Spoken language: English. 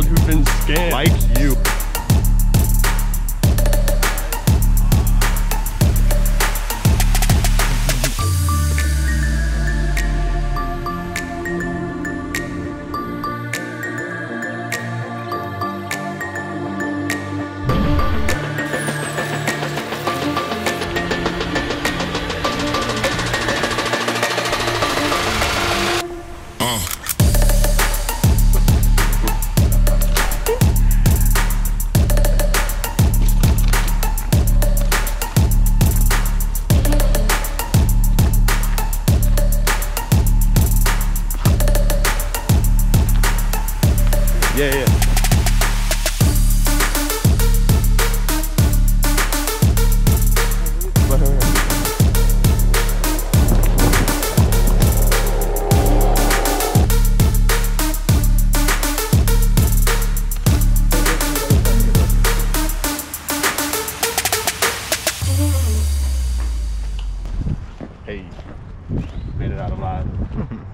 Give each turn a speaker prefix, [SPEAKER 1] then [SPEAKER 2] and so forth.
[SPEAKER 1] who's been scammed. Like you. Yeah, yeah. Hey, made it out alive.